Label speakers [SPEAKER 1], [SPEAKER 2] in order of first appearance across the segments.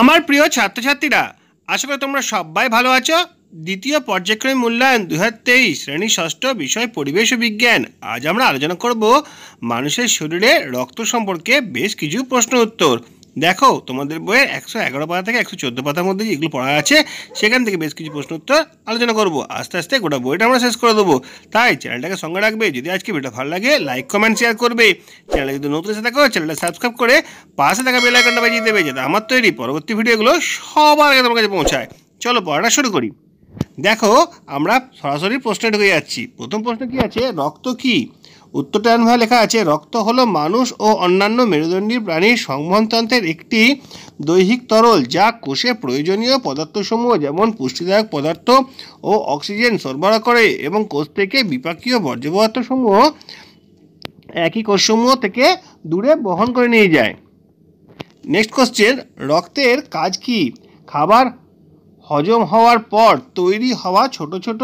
[SPEAKER 1] আমার প্রিয় ছাত্রছাত্রীরা, আশা করি তোমরা সবাই ভালো আছো। দ্বিতীয় পর্যায়ক্রমিক মূল্যায়ন দু হাজার তেইশ, শ্রেণি ষষ্ঠ বিষয় পরিবেশ বিজ্ঞান। আজ আমরা আলোচনা করব মানুষের শরীরে রক্ত সম্পর্কে বেশ কিছু প্রশ্ন উত্তর। দেখো, তোমাদের বইয়ের একশো এগারো পাতা থেকে একশো চোদ্দ পাতার মধ্যে যেগুলো পড়া আছে, সেখান থেকে বেশ কিছু প্রশ্ন উত্তর আলোচনা করব। আস্তে আস্তে গোটা বইটা আমরা শেষ করে দেবো। তাই চ্যানেলটাকে সঙ্গে রাখবে, যদি আজকে ভিডিও ভালো লাগে, লাইক, কমেন্ট, শেয়ার করবে। চ্যানেলে যদি নতুন এসে থাকো, চ্যানেলটা সাবস্ক্রাইব করে পাশে থাকা বেল আইকনটা বাজিয়ে দেবে, যাতে আমার তৈরি পরবর্তী ভিডিওগুলো সবার আগে তোমার কাছে পৌঁছায়। চলো পড়াটা শুরু করি। দেখো, আমরা সরাসরি প্রশ্নে ঢুকে যাচ্ছি। প্রথম প্রশ্ন কি আছে? রক্ত কি? উত্তরটা এমনভাবে লেখা আছে, রক্ত হলো মানুষ ও অন্যান্য মেরুদণ্ডী প্রাণীর সংবহনতন্ত্রের একটি দৈহিক তরল যা কোষে প্রয়োজনীয় পদার্থসমূহ, যেমন পুষ্টিদায়ক পদার্থ ও অক্সিজেন সরবরাহ করে এবং কোষ থেকে বিপাকীয় বর্জ্য পদার্থসমূহ একই কোষসমূহ থেকে দূরে বহন করে নিয়ে যায়। নেক্সট কোশ্চেন রক্তের কাজ কি? খাবার হজম হওয়ার পর তৈরি হওয়া ছোট ছোট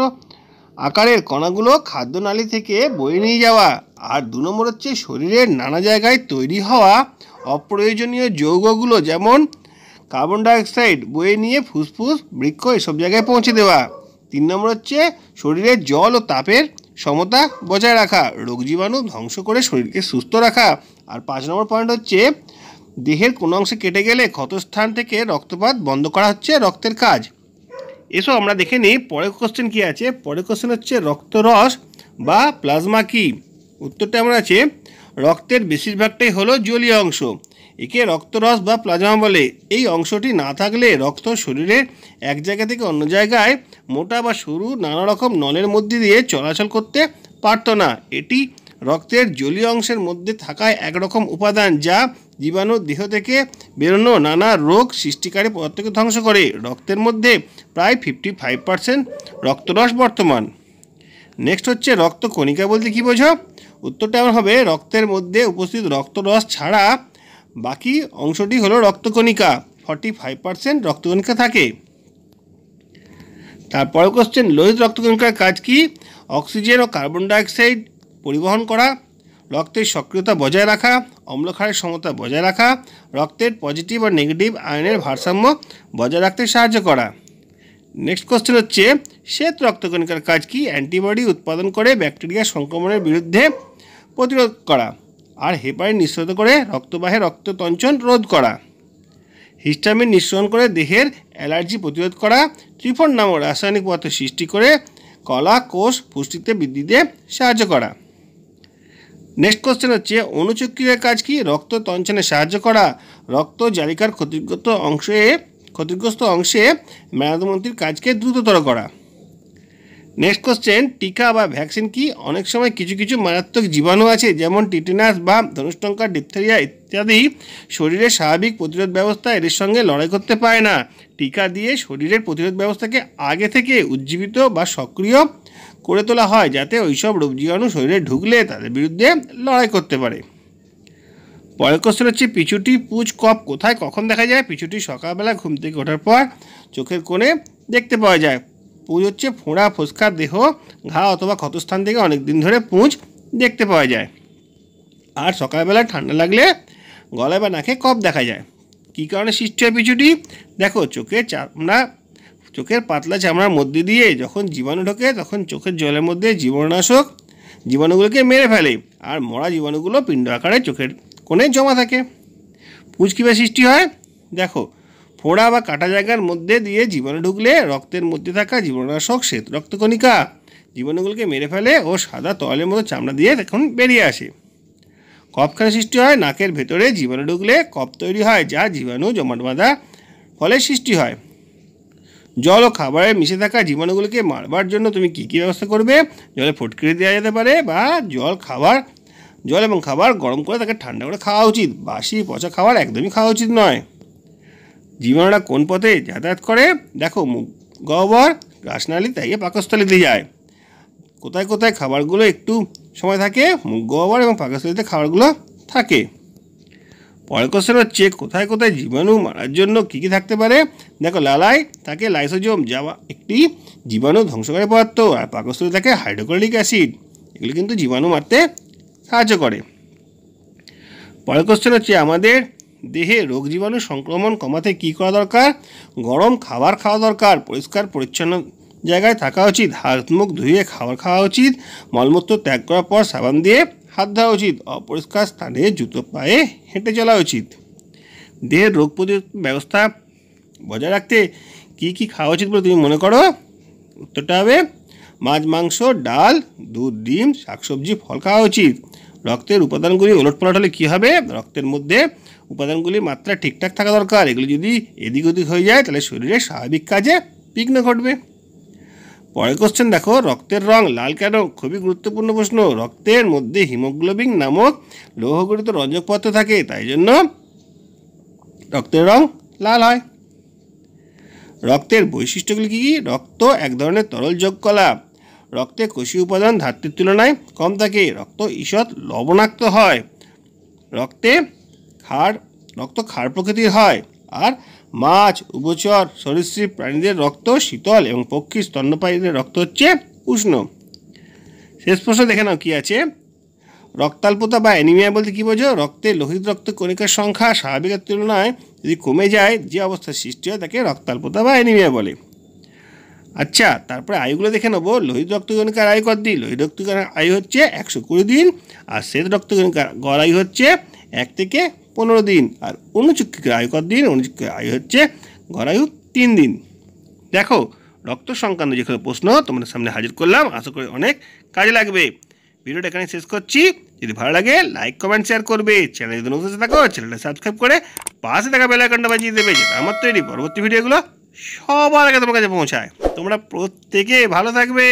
[SPEAKER 1] আকারের কণাগুলো খাদ্যনালী থেকে বয়ে নিয়ে যাওয়া। আর দু নম্বর হচ্ছে শরীরের নানা জায়গায় তৈরি হওয়া অপ্রয়োজনীয় যৌগগুলো যেমন কার্বন ডাইঅক্সাইড বয়ে নিয়ে ফুসফুস, বৃক্ষ এসব জায়গায় পৌঁছে দেওয়া। তিন নম্বর হচ্ছে শরীরের জল ও তাপের সমতা বজায় রাখা, রোগ জীবাণু ধ্বংস করে শরীরকে সুস্থ রাখা। আর পাঁচ নম্বর পয়েন্ট হচ্ছে দেহের কোনো অংশে কেটে গেলে ক্ষতস্থান থেকে রক্তপাত বন্ধ করা হচ্ছে রক্তের কাজ। এসব আমরা দেখে নিই পরের কোশ্চেন কী আছে? পরের কোশ্চেন হচ্ছে রক্তরস বা প্লাজমা কি? উত্তরটা আমরা আছে, রক্তের বেশিরভাগটাই হলো জলীয় অংশ। একে রক্তরস বা প্লাজমা বলে। এই অংশটি না থাকলে রক্ত শরীরের এক জায়গা থেকে অন্য জায়গায় মোটা বা সরু নানা রকম নলের মধ্যে দিয়ে চলাচল করতে পারতো না। এটি রক্তের জলীয় অংশের মধ্যে থাকায় একরকম উপাদান যা জীবাণু দেহ থেকে বেরোনো নানা রোগ সৃষ্টিকারী পদার্থকে ধ্বংস করে। রক্তের মধ্যে প্রায় ফিফটি ফাইভ পার্সেন্ট রক্তরস বর্তমান। নেক্সট হচ্ছে রক্ত কণিকা বলতে কী বোঝো? উত্তরটা এমন হবে, রক্তের মধ্যে উপস্থিত রক্তরস ছাড়া বাকি অংশটি হলো রক্তকণিকা ফর্টি ফাইভ পার্সেন্ট রক্তকণিকা থাকে। তারপরে কোশ্চেন লোহিত রক্তকণিকার কাজ কি? অক্সিজেন ও কার্বন ডাইঅক্সাইড পরিবহন করা, রক্তের সক্রিয়তা বজায় রাখা, অম্লক্ষারের সমতা বজায় রাখা, রক্তের পজিটিভ আর নেগেটিভ আয়নের ভারসাম্য বজায় রাখতে সাহায্য করা। নেক্সট কোশ্চেন হচ্ছে, শ্বেত রক্তকণিকার কাজ কি? অ্যান্টিবডি উৎপাদন করে ব্যাকটেরিয়া সংক্রমণের বিরুদ্ধে প্রতিরোধ করা আর হেপারিন নিঃসৃত করে রক্তবাহে রক্ততঞ্চন রোধ করা। হিস্টামিন নিঃসরণ করে দেহের অ্যালার্জি প্রতিরোধ করা, ত্রিফন নামক রাসায়নিক পদার্থ সৃষ্টি করে কলা, কোষ পুষ্টিতে বৃদ্ধিতে সাহায্য করা। নেক্সট কোশ্চেন হচ্ছে অনুচক্রিয়ার কাজ কি? রক্ত তঞ্চনে সাহায্য করা। রক্ত জালিকার ক্ষতিগ্রস্ত অংশে ক্ষতিগ্রস্ত অংশে মেরাদমন্ত্রীর কাজকে দ্রুততর করা। নেক্সট কোশ্চেন টিকা বা ভ্যাকসিন কি? অনেক সময় কিছু কিছু মারাত্মক জীবাণু আছে, যেমন টিটেনাস বা ধনুষ্টঙ্কা, ডিপথেরিয়া ইত্যাদি। শরীরের স্বাভাবিক প্রতিরোধ ব্যবস্থা এদের সঙ্গে লড়াই করতে পারে না। টিকা দিয়ে শরীরের প্রতিরোধ ব্যবস্থাকে আগে থেকে উজ্জীবিত বা সক্রিয় করে তোলা হয় যাতে ওইসব রোগ জীবাণু শরীরে ঢুকলে তাদের বিরুদ্ধে লড়াই করতে পারে। পরের কোশ্চেন হচ্ছে পিছুটি পুচ কপ কোথায়, কখন দেখা যায়? পিছুটি সকালবেলা ঘুম থেকে ওঠার পর চোখের কোণে দেখতে পাওয়া যায়। পুঁজ হচ্ছে ফোঁড়া, ফোসকা, দেহ, ঘা অথবা ক্ষতস্থান থেকে অনেক দিন ধরে পুঁজ দেখতে পাওয়া যায়। আর সকালবেলা ঠান্ডা লাগলে গলায় বা নাকে কপ দেখা যায়। কী কারণে সৃষ্টি হয় পিছুটি দেখো চোখে চামড়া চোখের পাতলা চামড়ার মধ্যে দিয়ে যখন জীবাণু ঢোকে, তখন চোখের জলের মধ্যে জীবাণুনাশক জীবাণুগুলোকে মেরে ফেলে আর মরা জীবাণুগুলো পিণ্ড আকারে চোখের কোণে জমা থাকে। পুঁজ কীভাবে সৃষ্টি হয়? দেখো, ফোড়া বা কাটা জায়গার মধ্যে দিয়ে জীবাণু ঢুকলে রক্তের মধ্যে থাকা জীবাণুনাশক শ্বেত রক্তকণিকা জীবাণুগুলোকে মেরে ফেলে ও সাদা তলের মতো চামড়া দিয়ে তখন বেরিয়ে আসে। কপখানে সৃষ্টি হয়, নাকের ভেতরে জীবাণু ঢুকলে কপ তৈরি হয়, যা জীবাণু জমাট বাঁধা ফলে সৃষ্টি হয়। জল ও খাবারে মিশে থাকা জীবাণুগুলোকে মারবার জন্য তুমি কী কী ব্যবস্থা করবে? জলে ফটকিরে দেওয়া যেতে পারে বা জল খাবার, জল এবং খাবার গরম করে তাকে ঠান্ডা করে খাওয়া উচিত। বাসি পচা খাবার একদমই খাওয়া উচিত নয়। জীবাণুরা কোন পথে যাতায়াত করে? দেখো গহ্বর রাসনালী তাই পাকস্থলীতে যায়। কোথায় কোথায় খাবারগুলো একটু সময় থাকে মুখ গহ্বর এবং পাকস্থলীতে খাবারগুলো থাকে। পরের কোশ্চেন হচ্ছে কোথায় কোথায় জীবাণু মারার জন্য কী কী থাকতে পারে? দেখো লালায় থাকে লাইসোজোম যাওয়া একটি জীবাণু ধ্বংসকারী পদার্থ আর পাকস্থলী থাকে হাইড্রোক্লোরিক অ্যাসিড এগুলো কিন্তু জীবাণু মারতে সাহায্য করে। পরের কোশ্চেন হচ্ছে আমাদের দেহে রোগ জীবাণু সংক্রমণ কমাতে কী করা দরকার? গরম খাবার খাওয়া দরকার, পরিষ্কার, পরিচ্ছন্ন জায়গায় থাকা উচিত, হাত মুখ ধুয়ে খাবার খাওয়া উচিত, মলমূত্র ত্যাগ করার পর সাবান দিয়ে হাত ধোয়া উচিত, অপরিষ্কার স্থানে জুতো পায়ে হেঁটে চলা উচিত। দেহের রোগ প্রতিরোধ ব্যবস্থা বজায় রাখতে কী কী খাওয়া উচিত বলে তুমি মনে করো? উত্তরটা হবে, মাছ, মাংস, ডাল, দুধ, ডিম, শাকসবজি, ফল খাওয়া উচিত। রক্তের উপাদানগুলি ওলটপালট হলে কী হবে? রক্তের মধ্যে উপাদানগুলির মাত্রা ঠিকঠাক থাকা দরকার। এগুলি যদি এদিক ওদিক হয়ে যায়, তাহলে শরীরের স্বাভাবিক কাজে বিঘ্ন ঘটবে। পরের কোশ্চেন দেখো, রক্তের রং লাল কেন? খুবই গুরুত্বপূর্ণ প্রশ্ন। রক্তের মধ্যে হিমোগ্লোবিন নামক লৌহগঠিত রঞ্জক পদার্থ থাকে, তাই জন্য রক্তের রং লাল হয়। রক্তের বৈশিষ্ট্যগুলি কী কী? রক্ত এক ধরনের তরল যোগ কলা রক্তে কোষীয় উপাদান ধাত্রের তুলনায় কম থাকে। রক্ত ঈষৎ লবণাক্ত হয়। রক্তে ক্ষার, রক্ত ক্ষার প্রকৃতির হয়। আর মাছ, উভচর, সরীসৃপ প্রাণীদের রক্ত শীতল এবং পক্ষী স্তন্যপায়ীদের রক্ত হচ্ছে উষ্ণ। শেষ প্রশ্ন দেখে নাও, কী আছে? রক্তাল্পতা বা অ্যানিমিয়া বলতে কী বোঝো? রক্তে লোহিত রক্ত কণিকার সংখ্যা স্বাভাবিকের তুলনায় যদি কমে যায়, যে অবস্থার সৃষ্টি হয় তাকে রক্তাল্পতা বা অ্যানিমিয়া বলে। আচ্ছা তারপরে আয়ুগুলো দেখে নেব। লোহিত রক্তকণিকার আয়ু কত দিন লোহিত রক্তকণিকার আয়ু হচ্ছে একশো কুড়ি দিন, আর শ্বেত রক্তকণিকার গড় আয়ু হচ্ছে এক থেকে পনেরো দিন। আর অনুচুক্রিকার আয়ু কত দিন অনুচুক্রিকার আয়ু হচ্ছে গড় আয়ু তিন দিন। দেখো, রক্ত সংক্রান্ত যেগুলো প্রশ্ন তোমাদের সামনে হাজির করলাম। আশা করি অনেক কাজে লাগবে। ভিডিওটা এখানে শেষ করছি। যদি ভালো লাগে লাইক কমেন্ট শেয়ার করবে। চ্যানেল যদি নতুন থাকো চ্যানেলটা সাবস্ক্রাইব করে পাশে থাকা বেল আইকনটা বাজিয়ে দেবে যেটা আমার তৈরি পরবর্তী ভিডিওগুলো সবার আগে তোমার কাছে পৌঁছায়। তোমরা প্রত্যেকে ভালো থাকবে।